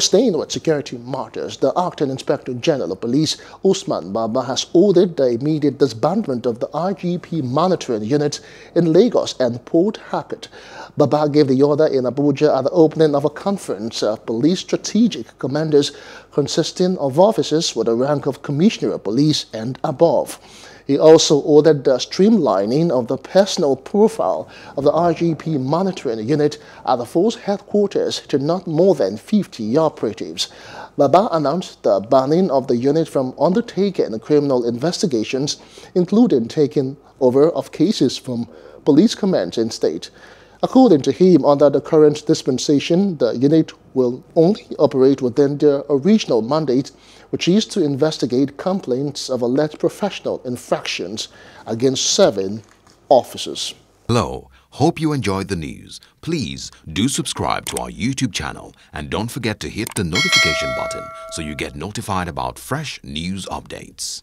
staying with security matters, the Acting Inspector General of Police, Usman Baba, has ordered the immediate disbandment of the IGP monitoring units in Lagos and Port Harcourt. Baba gave the order in Abuja at the opening of a conference of police strategic commanders consisting of officers with the rank of Commissioner of Police and above. He also ordered the streamlining of the personal profile of the IGP monitoring unit at the force headquarters to not more than 50 operatives. Baba announced the banning of the unit from undertaking criminal investigations, including taking over of cases from police commands in state. According to him, under the current dispensation, the unit will only operate within their original mandate, which is to investigate complaints of alleged professional infractions against seven officers. Hello, hope you enjoyed the news. Please do subscribe to our YouTube channel and don't forget to hit the notification button so you get notified about fresh news updates.